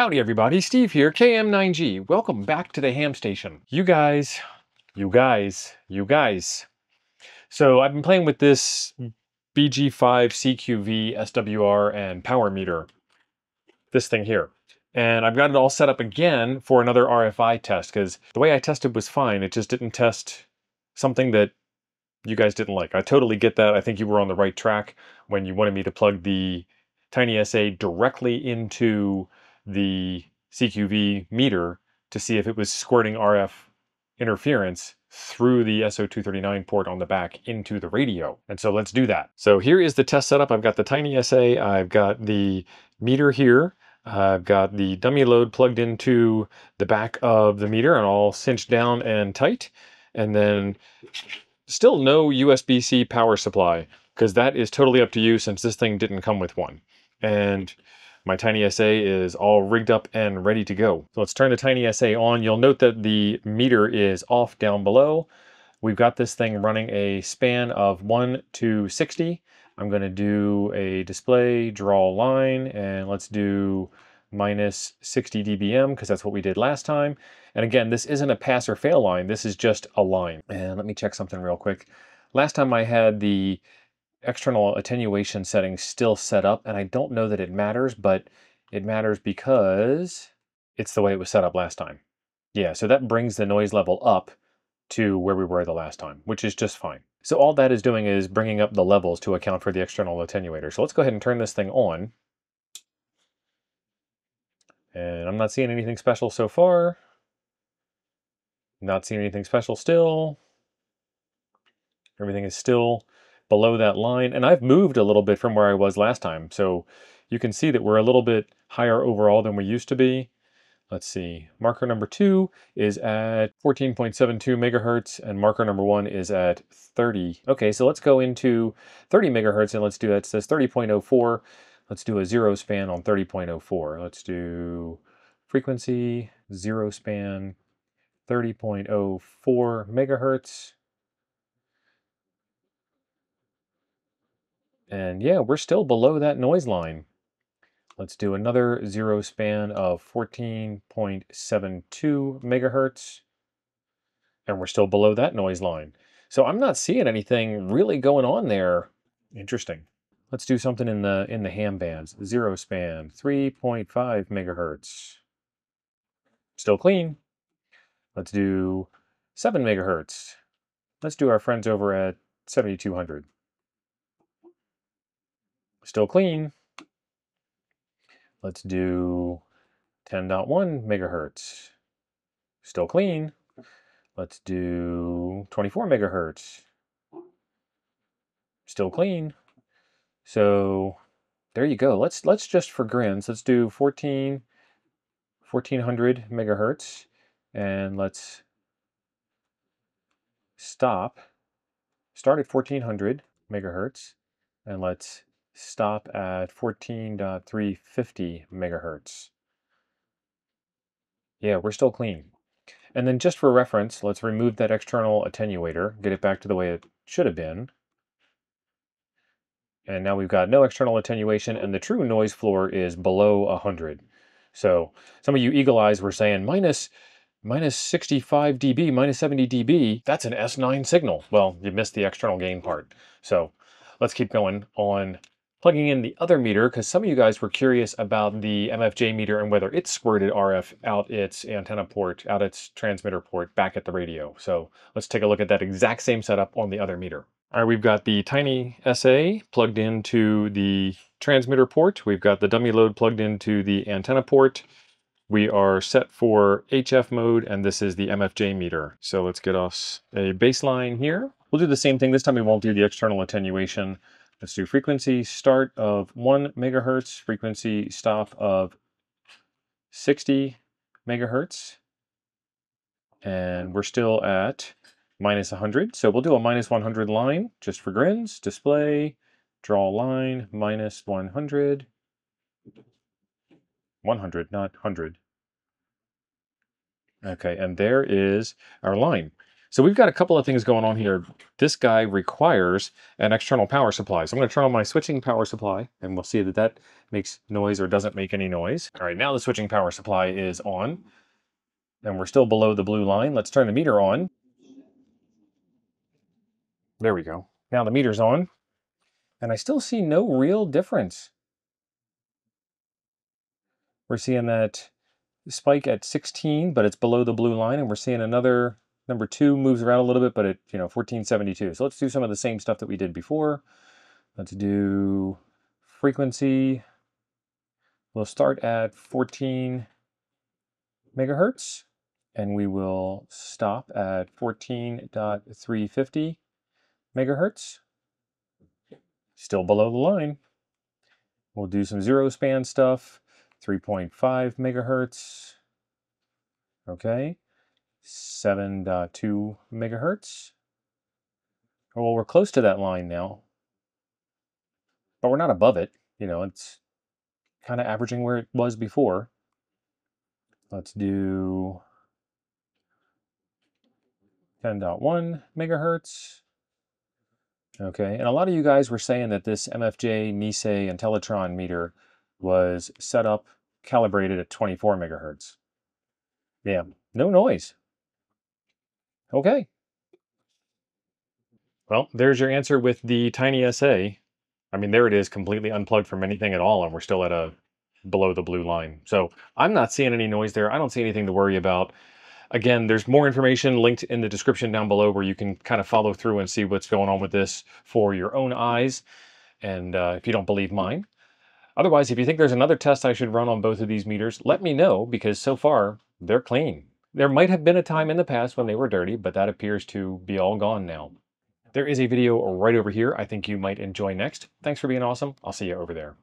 Howdy everybody, Steve here, KM9G. Welcome back to the ham station. You guys, you guys, you guys. So I've been playing with this BG5 CQV SWR and power meter, this thing here. And I've got it all set up again for another RFI test because the way I tested was fine. It just didn't test something that you guys didn't like. I totally get that. I think you were on the right track when you wanted me to plug the Tiny SA directly into the CQV meter to see if it was squirting RF interference through the SO239 port on the back into the radio. And so let's do that. So here is the test setup. I've got the Tiny SA, I've got the meter here, I've got the dummy load plugged into the back of the meter and all cinched down and tight. And then still no USB-C power supply because that is totally up to you since this thing didn't come with one. And my Tiny SA is all rigged up and ready to go. So let's turn the Tiny SA on. You'll note that the meter is off down below. We've got this thing running a span of 1 to 60. I'm going to do a display, draw line, and let's do minus 60 dBm because that's what we did last time. And again, this isn't a pass or fail line. This is just a line. And let me check something real quick. Last time I had the external attenuation settings still set up, and I don't know that it matters, but it matters because it's the way it was set up last time. Yeah, so that brings the noise level up to where we were the last time, which is just fine. So all that is doing is bringing up the levels to account for the external attenuator. So let's go ahead and turn this thing on. And I'm not seeing anything special so far. Not seeing anything special still. Everything is still below that line. And I've moved a little bit from where I was last time. So you can see that we're a little bit higher overall than we used to be. Let's see, marker number two is at 14.72 megahertz and marker number one is at 30. Okay, so let's go into 30 megahertz and let's do that. It says 30.04. Let's do a zero span on 30.04. Let's do frequency, zero span, 30.04 megahertz. And yeah, we're still below that noise line. Let's do another zero span of 14.72 megahertz. And we're still below that noise line. So I'm not seeing anything really going on there. Interesting. Let's do something in the in the ham bands. Zero span, 3.5 megahertz. Still clean. Let's do 7 megahertz. Let's do our friends over at 7200. Still clean. Let's do 10.1 megahertz. Still clean. Let's do 24 megahertz. Still clean. So there you go. Let's let's just for grins, let's do 14 1400 megahertz and let's stop start at 1400 megahertz and let's stop at 14.350 megahertz. Yeah, we're still clean. And then just for reference, let's remove that external attenuator, get it back to the way it should have been. And now we've got no external attenuation and the true noise floor is below 100. So some of you eagle eyes were saying minus, minus 65 dB, minus 70 dB, that's an S9 signal. Well, you missed the external gain part. So let's keep going on plugging in the other meter because some of you guys were curious about the MFJ meter and whether it squirted RF out its antenna port, out its transmitter port back at the radio. So let's take a look at that exact same setup on the other meter. All right, we've got the Tiny SA plugged into the transmitter port. We've got the dummy load plugged into the antenna port. We are set for HF mode, and this is the MFJ meter. So let's get us a baseline here. We'll do the same thing. This time we won't do the external attenuation. Let's do frequency start of 1 megahertz, frequency stop of 60 megahertz. And we're still at minus 100. So we'll do a minus 100 line just for grins. Display, draw line, minus 100. 100, not 100. Okay, and there is our line. So we've got a couple of things going on here. This guy requires an external power supply. So I'm going to turn on my switching power supply and we'll see that that makes noise or doesn't make any noise. All right, now the switching power supply is on and we're still below the blue line. Let's turn the meter on. There we go. Now the meter's on and I still see no real difference. We're seeing that spike at 16, but it's below the blue line and we're seeing another Number two moves around a little bit, but it, you know 1472. So let's do some of the same stuff that we did before. Let's do frequency. We'll start at 14 megahertz and we will stop at 14.350 megahertz. Still below the line. We'll do some zero span stuff, 3.5 megahertz. Okay. 7.2 megahertz. Well, we're close to that line now, but we're not above it. You know, it's kind of averaging where it was before. Let's do 10.1 megahertz. Okay, and a lot of you guys were saying that this MFJ Nisei Intellitron meter was set up, calibrated at 24 megahertz. Yeah, no noise. Okay. Well, there's your answer with the Tiny SA. I mean, there it is, completely unplugged from anything at all, and we're still at a below the blue line. So I'm not seeing any noise there. I don't see anything to worry about. Again, there's more information linked in the description down below where you can kind of follow through and see what's going on with this for your own eyes. And uh, if you don't believe mine. Otherwise, if you think there's another test I should run on both of these meters, let me know because so far they're clean. There might have been a time in the past when they were dirty, but that appears to be all gone now. There is a video right over here I think you might enjoy next. Thanks for being awesome. I'll see you over there.